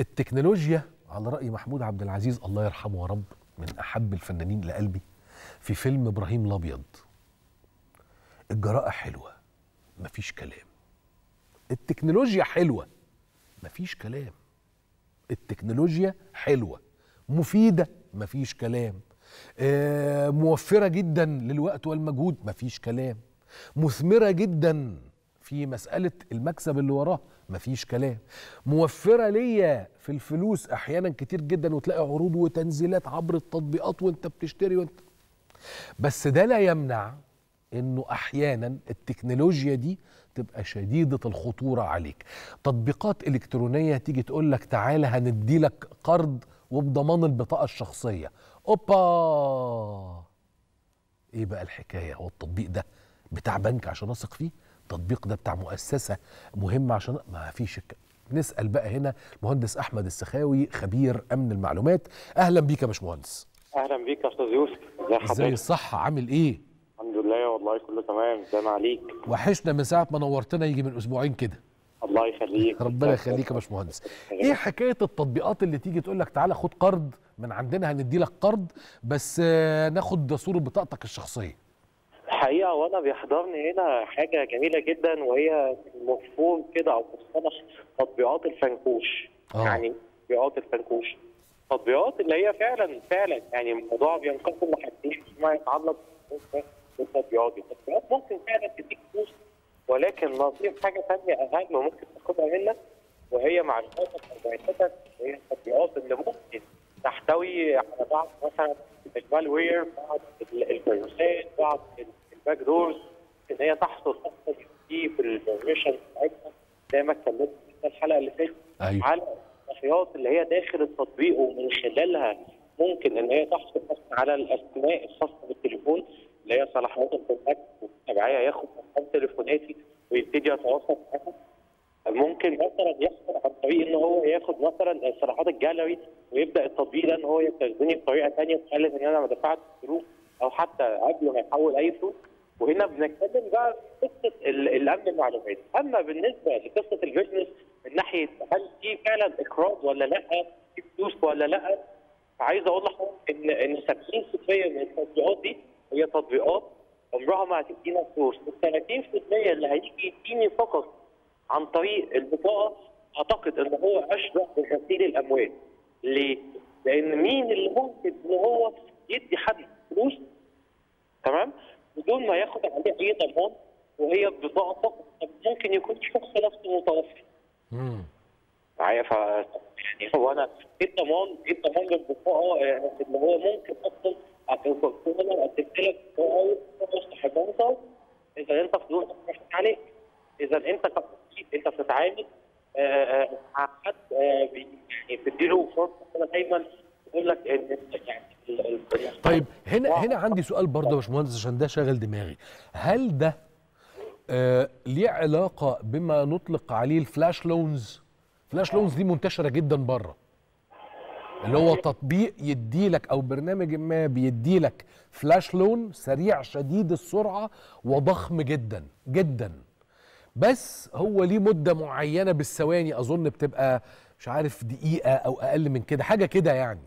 التكنولوجيا على رأي محمود عبد العزيز الله يرحمه يا رب من أحب الفنانين لقلبي في فيلم إبراهيم الأبيض. الجراءة حلوة مفيش كلام. التكنولوجيا حلوة مفيش كلام. التكنولوجيا حلوة مفيدة مفيش كلام. آه، موفرة جدا للوقت والمجهود مفيش كلام. مثمرة جدا في مسألة المكسب اللي وراه مفيش كلام. موفرة ليا في الفلوس أحيانا كتير جدا وتلاقي عروض وتنزيلات عبر التطبيقات وأنت بتشتري وأنت بس ده لا يمنع إنه أحيانا التكنولوجيا دي تبقى شديدة الخطورة عليك. تطبيقات إلكترونية تيجي تقول لك تعالى هندي لك قرض وبضمان البطاقة الشخصية. أوبا! إيه بقى الحكاية؟ هو التطبيق ده بتاع بنك عشان اثق فيه؟ التطبيق ده بتاع مؤسسة مهمة عشان ما فيش نسأل بقى هنا المهندس أحمد السخاوي خبير أمن المعلومات. أهلا بيك يا باشمهندس. أهلا بيك يا أستاذ يوسف. ازي إزاي حضرتك؟ الصحة عامل إيه؟ الحمد لله والله كله تمام. زي ما عليك. وحشنا من ساعة ما نورتنا يجي من أسبوعين كده. الله يخليك. ربنا يخليك يا باشمهندس. إيه حكاية التطبيقات اللي تيجي تقول لك تعالى خد قرض من عندنا هندي لك قرض بس آه، ناخد صورة بطاقتك الشخصية؟ الحقيقة وأنا بيحضرني هنا حاجة جميلة جدا وهي مفهوم كده أو مصطلح تطبيقات الفنكوش. آه. يعني تطبيقات الفنكوش. تطبيقات اللي هي فعلا فعلا يعني الموضوع بينقسم لحاجتين فيما يتعلق بالتطبيقات التطبيقات ممكن فعلا تديك فلوس ولكن نظير حاجة ثانية أهم ممكن تاخدها منك وهي معلوماتك أو بياناتك وهي التطبيقات اللي ممكن تحتوي على بعض مثلا ال malware بعض ال- الفيروسات بعض ال back doors إن هي تحصل أصلا في في ال permission بتاعتها زي ما اتكلمت في الحلقة اللي فاتت. أيوه. على الصلاحيات اللي هي داخل التطبيق ومن خلالها ممكن إن هي تحصل على الاسماء الخاصة بالتليفون اللي هي صلاحيات ال contact وبالتبعية ياخد ارقام تليفوناتي ويبتدي يتواصل معاها. ممكن مثلا يحصل عن طريق إن هو ياخد مثلا صلاحيات الجاليري ويبدأ التطبيق ده إن هو يستخدمني بطريقة ثانية حالة إن أنا ما دفعت فلوس أو حتى قبل ما يحول أي فلوس وهنا بنتكلم بقى في قصة ال- الأمن المعلوماتي أما بالنسبة لقصة ال business من ناحية هل في فعلا إقراض ولا لأ في فلوس ولا لأ عايز أقول لحضرتك ان إن 70% من التطبيقات دي هي تطبيقات عمرها ما هتدينا فلوس ال 30% اللي هيجي يديني فقط عن طريق البطاقة أعتقد إن هو أشبه بغسيل الأموال. ليه؟ لأن مين اللي ممكن إن هو يدي حد فلوس تمام؟ بدون ما ياخد عليه أي ضمان وهي ببطاقه فقط ممكن يكون الشخص نفسه متوفي. مم. معايا ف يعني هو أنا إيه الضمان إيه الضمان للبطاقه آه، اللي هو ممكن أصلا اكون أنا قدمت لك البنطه إذا أنت راحت عليك إذا أنت كمسيب أنت بتتعامل آه، آه، مع حد يعني بتديله فرصة كده دايما يقول لك إن يعني طيب هنا هنا عندي سؤال برضه يا باشمهندس عشان ده شاغل دماغي. هل ده آه ليه علاقة بما نطلق عليه ال flash loans؟ flash loans دي منتشرة جدا بره. اللي هو تطبيق يديلك أو برنامج ما بيديلك فلاش لون سريع شديد السرعة وضخم جدا جدا. بس هو ليه مدة معينة بالثواني أظن بتبقى مش عارف دقيقة أو أقل من كده حاجة كده يعني.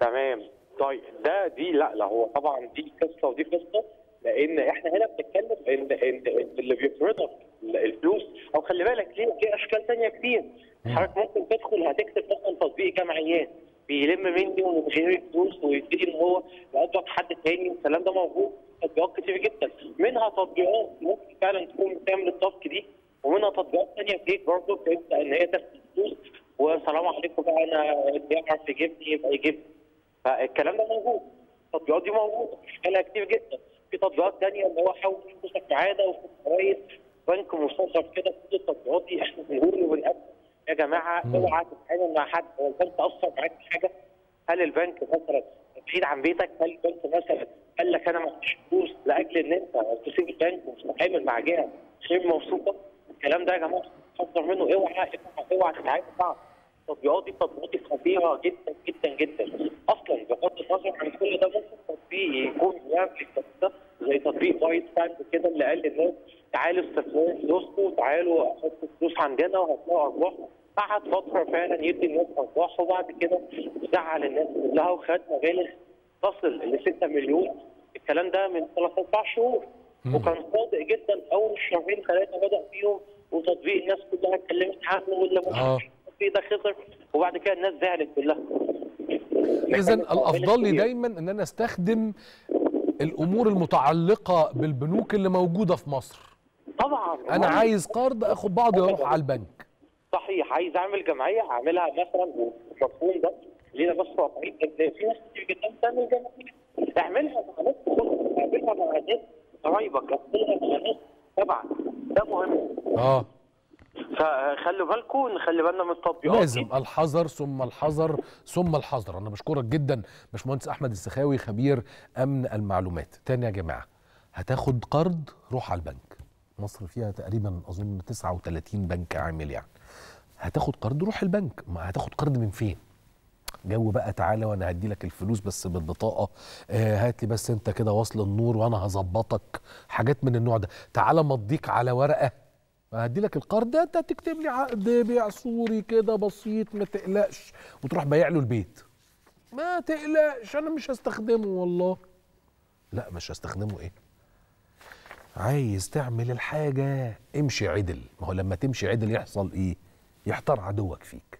تمام. طيب ده دي لا لا هو طبعا دي قصة ودي قصة لأن إحنا هنا بنتكلم إن إن اللي بيفرضك الفلوس أو خلي بالك ليه ليه أشكال ثانية كتير. حضرتك ممكن تدخل هتكتب مثلا تطبيق جمعيات بيلم مني ومن غيري فلوس ويبتدي إن هو يقبض حد تاني والكلام ده موجود تطبيقات كتير جدا. منها تطبيقات ممكن فعلا تكون بتعمل التاسك دي ومنها تطبيقات ثانية فيك برضه بتبدا إن هي تاخد فلوس. والسلام عليكم بقى أنا اللي يعرف يجيبني يبقى يجيبني. فالكلام ده موجود. التطبيقات دي موجودة. اشكالها كتير جدا. في تطبيقات ثانية اللي هو حول فلوسك معانا وفي كويس. بنك مستثمر كده كل التطبيقات دي. إحنا بنقول وبنقدم. يا جماعة اوعى تتعامل مع حد. هو البنك أثر معاك في حاجة؟ هل البنك مثلا بعيد عن بيتك؟ هل البنك مثلا قال لك أنا ما فيش فلوس لأجل إن أنت تسيب البنك وتتعامل مع جهة غير موثوقة؟ الكلام ده يا جماعة حذر منه. اوعى اوعى اوعى تتعامل معه التطبيقات دي تطبيقات خطيرة جدا جدا جدا. أصلا بغض النظر عن كل ده ممكن تطبيق يكون بيعمل ده زي تطبيق وايت فاند كده اللي قال للناس تعالوا استثمروا فلوسكم تعالوا حطوا فلوس عندنا وهتلاقوا أرباح. قعد فترة فعلا يدي الناس أرباح وبعد كده زعل الناس كلها وخد مبالغ تصل ل 6 مليون. الكلام ده من ثلاث أربع شهور. وكان صادق جدا أول شهرين ثلاثة بدأ فيهم وتطبيق الناس كلها اتكلمت عنه واللي آه. التطبيق ده خسر وبعد كده الناس زعلت كلها. اذا الأفضل لي. دايما إن أنا أستخدم الأمور المتعلقة بالبنوك اللي موجودة في مصر. طبعا. أنا عايز قرض أخد بعض أروح على البنك. صحيح. عايز أعمل جمعية أعملها مثلا والمفهوم ده لينا بس واقعين إن في ناس كتير جدا بتعمل جمعية. اعملها مع ناس اعملها مع ناس قرايبك اعملها مع ناس تبعك. ده مهم. آه. فخلوا بالكم نخلي بالنا من التطبيقات. لازم. الحذر ثم الحذر ثم الحذر. أنا بشكرك جدا باشمهندس أحمد السخاوي خبير أمن المعلومات. تاني يا جماعة هتاخد قرض روح على البنك. مصر فيها تقريبا أظن 39 بنك عامل يعني. هتاخد قرض روح البنك. ما هتاخد قرض من فين؟ جو بقى تعالى وأنا هدي لك الفلوس بس بالبطاقة. آه هات لي بس أنت كده وصل النور وأنا هظبطك. حاجات من النوع ده. تعالى مضيك على ورقة. هدي لك القرض ده انت تكتب لي عقد بيع صوري كده بسيط ما تقلقش. وتروح بايع له البيت. ما تقلقش أنا مش هستخدمه والله. لا مش هستخدمه إيه؟ عايز تعمل الحاجة. امشي عدل. ما هو لما تمشي عدل يحصل إيه؟ يحتار عدوك فيك.